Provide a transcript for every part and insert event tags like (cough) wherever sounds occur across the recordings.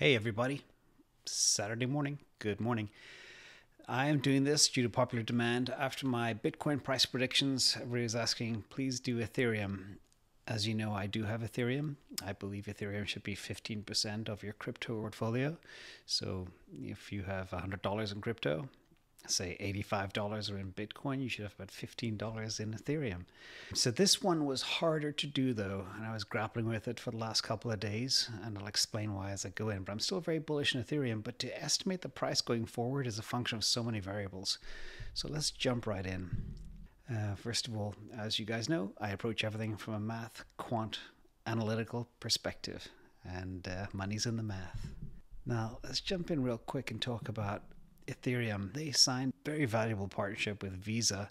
Hey, everybody. Saturday morning. Good morning. I am doing this due to popular demand. After my Bitcoin price predictions, everybody was asking, please do Ethereum. As you know, I do have Ethereum. I believe Ethereum should be 15% of your crypto portfolio. So if you have $100 in crypto, say $85 are in Bitcoin, you should have about $15 in Ethereum. So this one was harder to do though, and I was grappling with it for the last couple of days, and I'll explain why as I go in. But I'm still very bullish in Ethereum, but to estimate the price going forward is a function of so many variables. So let's jump right in. Uh, first of all, as you guys know, I approach everything from a math, quant, analytical perspective, and uh, money's in the math. Now, let's jump in real quick and talk about Ethereum, they signed a very valuable partnership with Visa.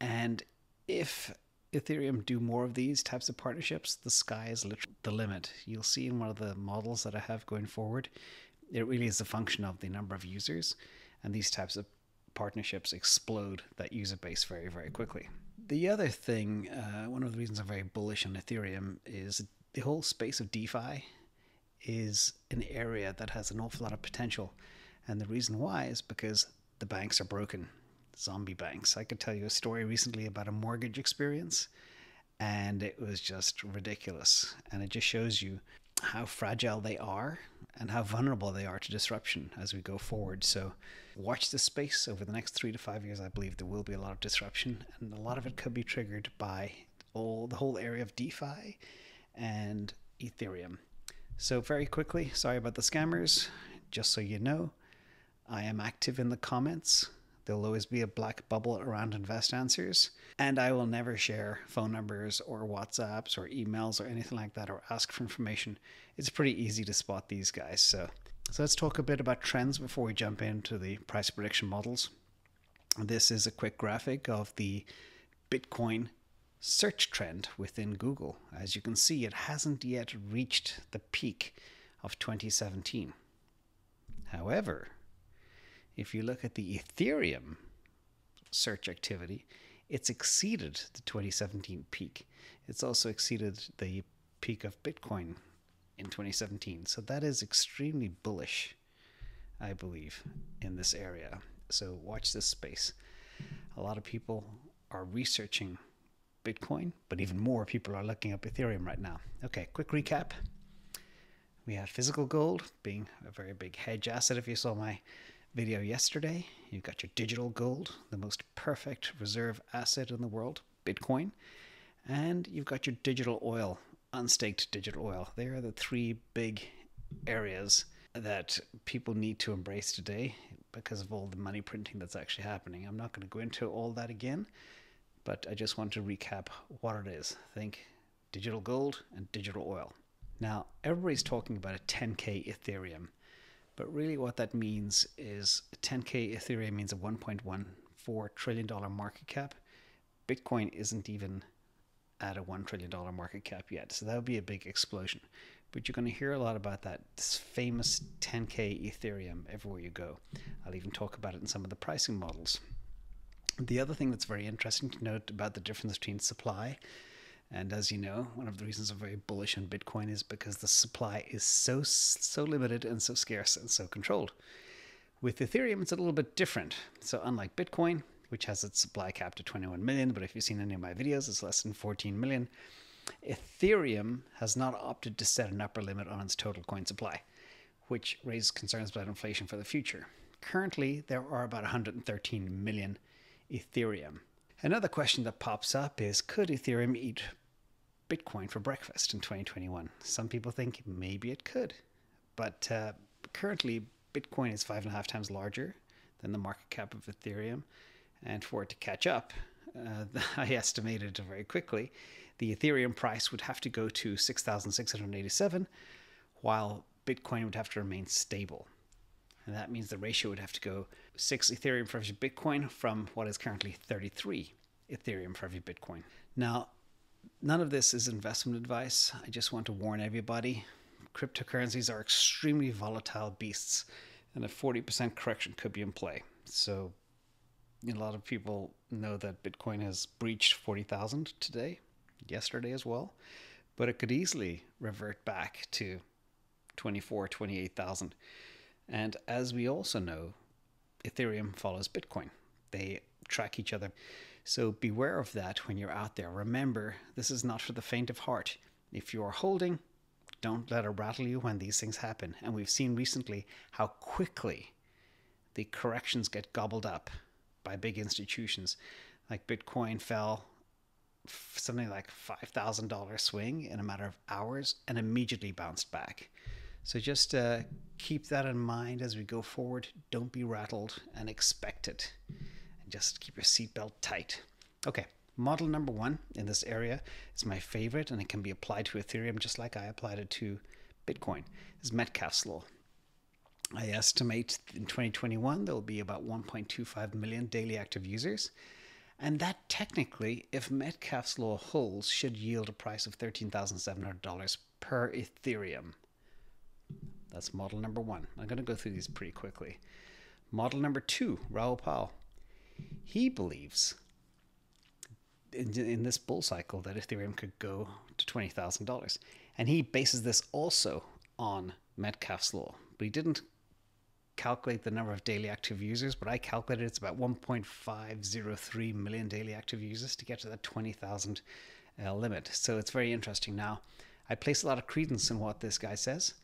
And if Ethereum do more of these types of partnerships, the sky is literally the limit. You'll see in one of the models that I have going forward, it really is a function of the number of users, and these types of partnerships explode that user base very, very quickly. The other thing, uh, one of the reasons I'm very bullish on Ethereum is the whole space of DeFi is an area that has an awful lot of potential. And the reason why is because the banks are broken, zombie banks. I could tell you a story recently about a mortgage experience, and it was just ridiculous. And it just shows you how fragile they are and how vulnerable they are to disruption as we go forward. So, watch this space over the next three to five years. I believe there will be a lot of disruption, and a lot of it could be triggered by all the whole area of DeFi and Ethereum. So, very quickly, sorry about the scammers. Just so you know, I am active in the comments. There'll always be a black bubble around InvestAnswers. And I will never share phone numbers or WhatsApps or emails or anything like that or ask for information. It's pretty easy to spot these guys. So, so let's talk a bit about trends before we jump into the price prediction models. This is a quick graphic of the Bitcoin search trend within Google. As you can see, it hasn't yet reached the peak of 2017. However, if you look at the Ethereum search activity, it's exceeded the 2017 peak. It's also exceeded the peak of Bitcoin in 2017. So that is extremely bullish, I believe, in this area. So watch this space. A lot of people are researching Bitcoin, but even more people are looking up Ethereum right now. Okay, quick recap. We have physical gold being a very big hedge asset. If you saw my video yesterday. You've got your digital gold, the most perfect reserve asset in the world, Bitcoin. And you've got your digital oil, unstaked digital oil. They are the three big areas that people need to embrace today because of all the money printing that's actually happening. I'm not going to go into all that again, but I just want to recap what it is. Think digital gold and digital oil. Now, everybody's talking about a 10K Ethereum. But really, what that means is 10K Ethereum means a $1.14 trillion market cap. Bitcoin isn't even at a $1 trillion market cap yet. So that would be a big explosion. But you're going to hear a lot about that this famous 10K Ethereum everywhere you go. I'll even talk about it in some of the pricing models. The other thing that's very interesting to note about the difference between supply and as you know, one of the reasons I'm very bullish on Bitcoin is because the supply is so so limited and so scarce and so controlled. With Ethereum, it's a little bit different. So unlike Bitcoin, which has its supply capped to 21 million, but if you've seen any of my videos, it's less than 14 million. Ethereum has not opted to set an upper limit on its total coin supply, which raises concerns about inflation for the future. Currently, there are about 113 million Ethereum. Another question that pops up is Could Ethereum eat Bitcoin for breakfast in 2021? Some people think maybe it could, but uh, currently Bitcoin is five and a half times larger than the market cap of Ethereum. And for it to catch up, uh, (laughs) I estimated very quickly the Ethereum price would have to go to 6,687, while Bitcoin would have to remain stable. And that means the ratio would have to go 6 Ethereum for every Bitcoin from what is currently 33 Ethereum for every Bitcoin. Now, none of this is investment advice. I just want to warn everybody cryptocurrencies are extremely volatile beasts, and a 40% correction could be in play. So, a lot of people know that Bitcoin has breached 40,000 today, yesterday as well, but it could easily revert back to 24, 28,000. And as we also know, Ethereum follows Bitcoin. They track each other. So beware of that when you're out there. Remember, this is not for the faint of heart. If you're holding, don't let it rattle you when these things happen. And we've seen recently how quickly the corrections get gobbled up by big institutions. Like Bitcoin fell something like $5,000 swing in a matter of hours and immediately bounced back. So just uh, keep that in mind as we go forward. Don't be rattled and expect it. And just keep your seatbelt tight. Okay, model number one in this area is my favorite, and it can be applied to Ethereum just like I applied it to Bitcoin. Is Metcalfe's law. I estimate in 2021 there will be about 1.25 million daily active users. And that technically, if Metcalfe's law holds, should yield a price of $13,700 per Ethereum. That's model number one. I'm going to go through these pretty quickly. Model number two, Raoul Pal. He believes in, in this bull cycle that Ethereum could go to $20,000. And he bases this also on Metcalfe's law. But he didn't calculate the number of daily active users, but I calculated it's about 1.503 million daily active users to get to that 20,000 uh, limit. So it's very interesting. Now, I place a lot of credence in what this guy says.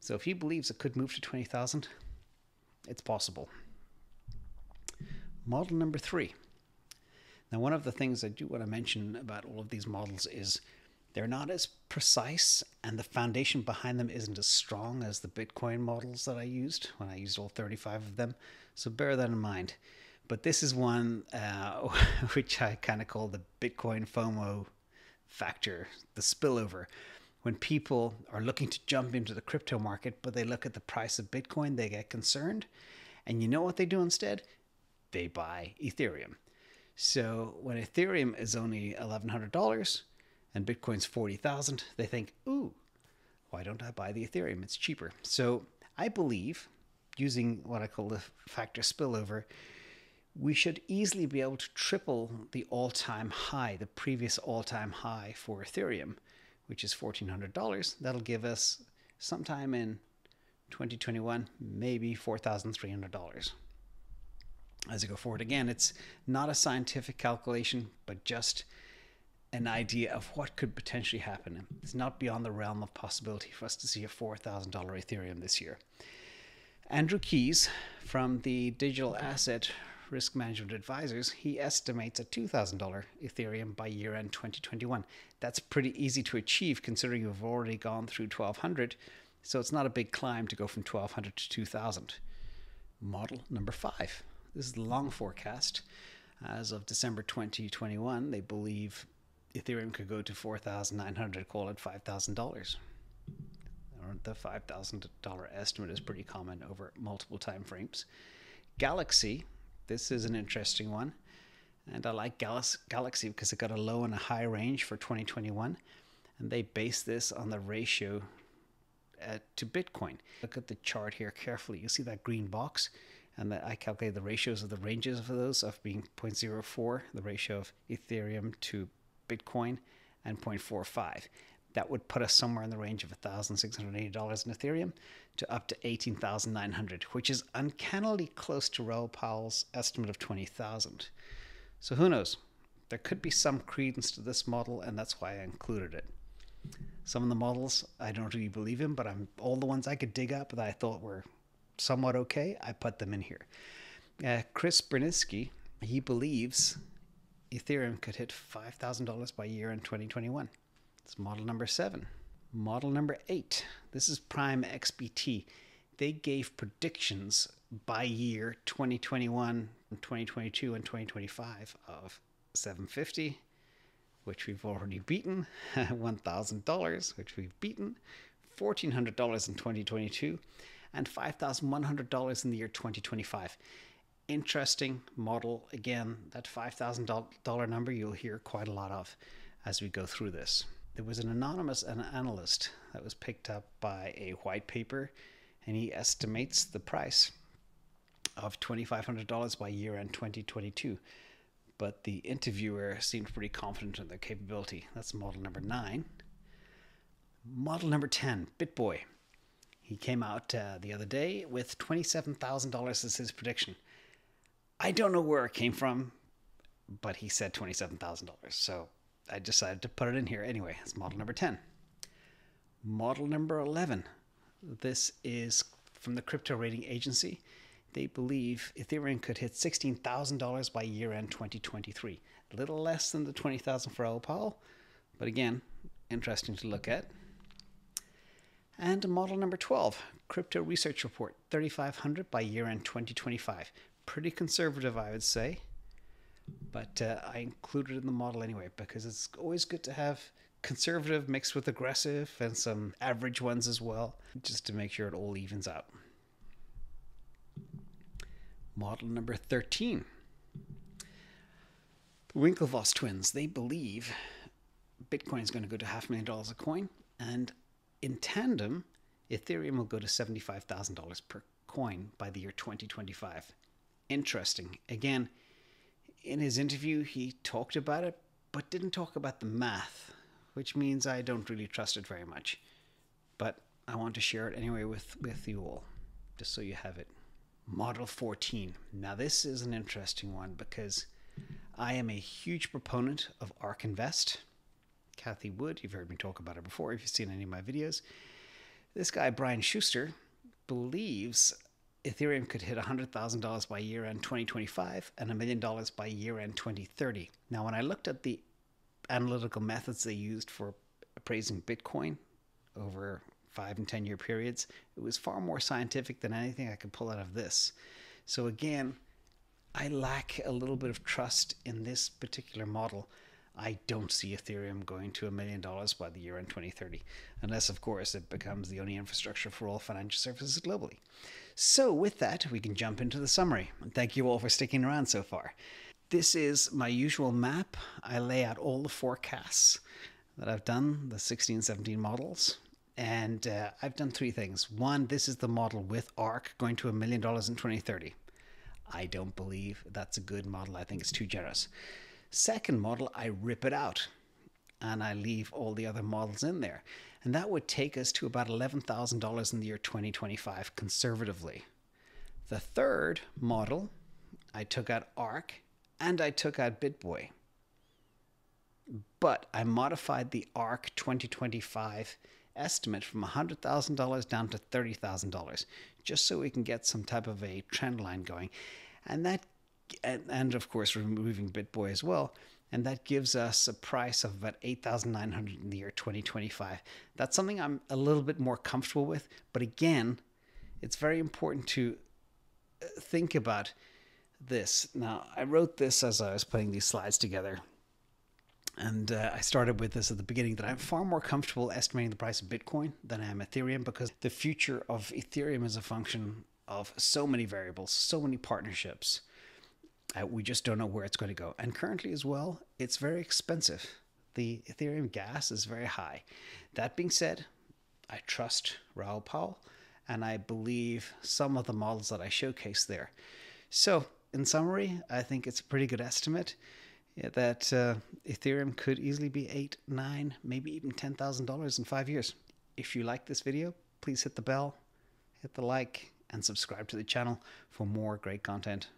So if he believes it could move to 20,000, it's possible. Model number three. Now, one of the things I do want to mention about all of these models is they're not as precise and the foundation behind them isn't as strong as the Bitcoin models that I used when I used all 35 of them. So bear that in mind. But this is one uh, (laughs) which I kind of call the Bitcoin FOMO factor, the spillover when people are looking to jump into the crypto market, but they look at the price of Bitcoin, they get concerned. And you know what they do instead? They buy Ethereum. So when Ethereum is only $1,100 and Bitcoin's 40,000, they think, ooh, why don't I buy the Ethereum? It's cheaper. So I believe, using what I call the factor spillover, we should easily be able to triple the all time high, the previous all time high for Ethereum which is $1,400. That'll give us sometime in 2021, maybe $4,300. As I go forward, again, it's not a scientific calculation, but just an idea of what could potentially happen. It's not beyond the realm of possibility for us to see a $4,000 Ethereum this year. Andrew Keys from the Digital Asset risk management advisors, he estimates a $2,000 Ethereum by year end 2021. That's pretty easy to achieve considering you've already gone through 1200. So it's not a big climb to go from 1200 to 2000. Model number five. This is the long forecast. As of December 2021, they believe Ethereum could go to 4,900, call it $5,000. The $5,000 estimate is pretty common over multiple time frames. Galaxy this is an interesting one. And I like Galaxy because it got a low and a high range for 2021. And they base this on the ratio uh, to Bitcoin. Look at the chart here carefully. You see that green box? And I calculate the ratios of the ranges of those of being 0.04, the ratio of Ethereum to Bitcoin, and 0.45 that would put us somewhere in the range of $1,680 in Ethereum to up to 18,900, which is uncannily close to Raoul Pal's estimate of 20,000. So who knows? There could be some credence to this model, and that's why I included it. Some of the models I don't really believe in, but I'm all the ones I could dig up that I thought were somewhat okay, I put them in here. Uh, Chris Burniske, he believes Ethereum could hit $5,000 by year in 2021. It's model number seven. Model number eight. This is Prime XBT. They gave predictions by year 2021, 2022, and 2025 of 750, which we've already beaten, (laughs) $1,000, which we've beaten, $1,400 in 2022, and $5,100 in the year 2025. Interesting model. Again, that $5,000 number you'll hear quite a lot of as we go through this there was an anonymous an analyst that was picked up by a white paper, and he estimates the price of $2,500 by year end 2022. But the interviewer seemed pretty confident in their capability. That's model number nine. Model number 10, BitBoy. He came out uh, the other day with $27,000 as his prediction. I don't know where it came from, but he said $27,000. So I decided to put it in here anyway. It's model number 10. Model number 11. This is from the crypto rating agency. They believe Ethereum could hit $16,000 by year end 2023. A little less than the 20,000 for Raoul Pal, but again, interesting to look at. And model number 12, Crypto Research Report 3500 by year end 2025. Pretty conservative, I would say, but uh, I included in the model anyway because it's always good to have conservative mixed with aggressive and some average ones as well, just to make sure it all evens out. Model number 13. The Winklevoss twins, they believe Bitcoin is going to go to half a million dollars a coin, and in tandem, Ethereum will go to $75,000 per coin by the year 2025. Interesting. Again, in his interview, he talked about it, but didn't talk about the math, which means I don't really trust it very much. But I want to share it anyway with, with you all, just so you have it. Model 14. Now, this is an interesting one because I am a huge proponent of ARK Invest. Cathie Wood, you've heard me talk about it before if you've seen any of my videos. This guy, Brian Schuster, believes Ethereum could hit $100,000 by year end 2025 and a million dollars by year end 2030. Now, when I looked at the analytical methods they used for appraising Bitcoin over five and 10 year periods, it was far more scientific than anything I could pull out of this. So, again, I lack a little bit of trust in this particular model. I don't see Ethereum going to a million dollars by the year end 2030, unless, of course, it becomes the only infrastructure for all financial services globally. So, with that, we can jump into the summary. Thank you all for sticking around so far. This is my usual map. I lay out all the forecasts that I've done, the 16, 17 models. And uh, I've done three things. One, this is the model with ARK going to a million dollars in 2030. I don't believe that's a good model. I think it's too generous. Second model, I rip it out and I leave all the other models in there. And that would take us to about $11,000 in the year 2025 conservatively. The third model, I took out ARK and I took out BitBoy. But I modified the ARK 2025 estimate from $100,000 down to $30,000 just so we can get some type of a trend line going. And that and, and of course removing BitBoy as well. And that gives us a price of about 8,900 in the year 2025. That's something I'm a little bit more comfortable with, but again, it's very important to uh, think about this. Now, I wrote this as I was putting these slides together. And uh, I started with this at the beginning that I'm far more comfortable estimating the price of Bitcoin than I am Ethereum because the future of Ethereum is a function of so many variables, so many partnerships. Uh, we just don't know where it's going to go. And currently, as well, it's very expensive. The Ethereum gas is very high. That being said, I trust Raoul Pal and I believe some of the models that I showcased there. So, in summary, I think it's a pretty good estimate that uh, Ethereum could easily be eight, nine, maybe even ten thousand dollars in five years. If you like this video, please hit the bell, hit the like, and subscribe to the channel for more great content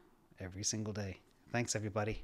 every single day. Thanks, everybody.